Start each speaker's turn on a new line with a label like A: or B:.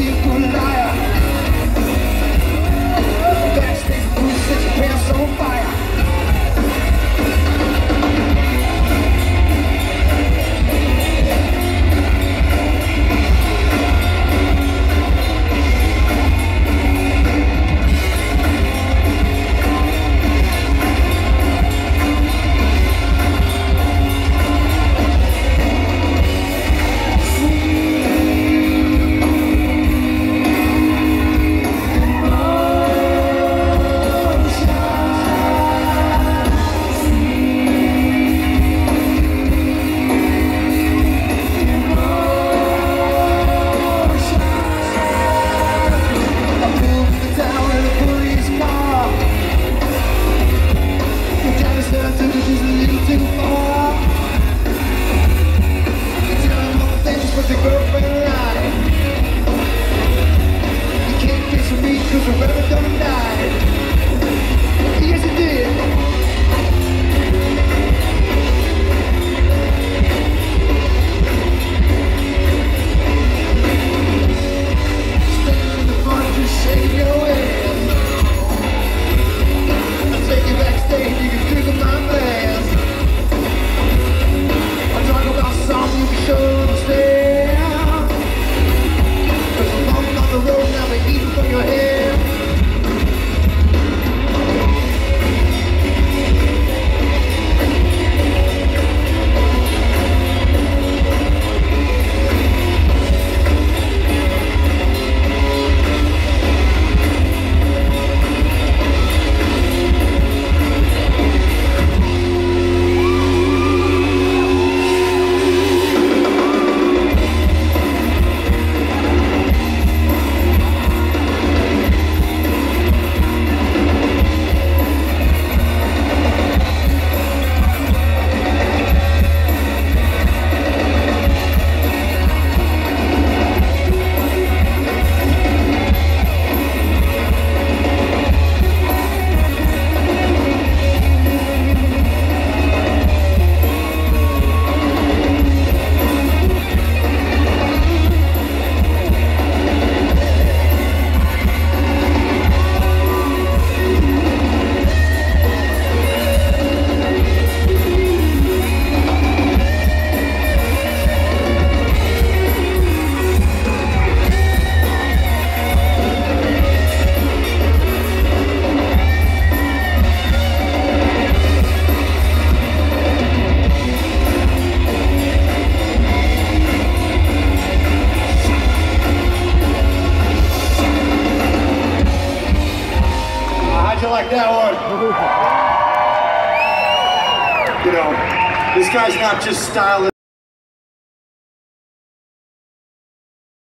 A: people lie. that one. You know, this guy's not just styling.